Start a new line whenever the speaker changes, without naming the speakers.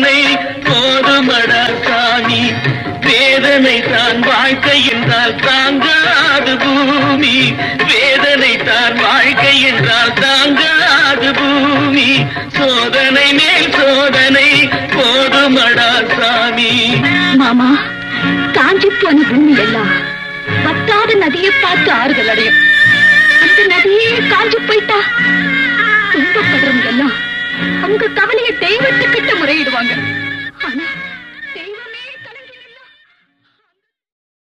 வேதனை போதுமடா சாமி வேதனை தான் வாழ்க்கை என்றால் தாங்காது பூமி வேதனை தான் வாழ்க்கை என்றால் தாங்காது பூமி. சோதனை மேல் சோதனை போதுமடா சாமி
மாமா காஞ்சி போன பூமி எல்லாம் வத்தாத நதியை பார்த்து ஆறுதல் அடையும். அந்த நதியே காஞ்சி போயிட்டா. துன்பப்படுறவங்க எல்லாம் உங்க கவலையை தெய்வத்துக்கு जाना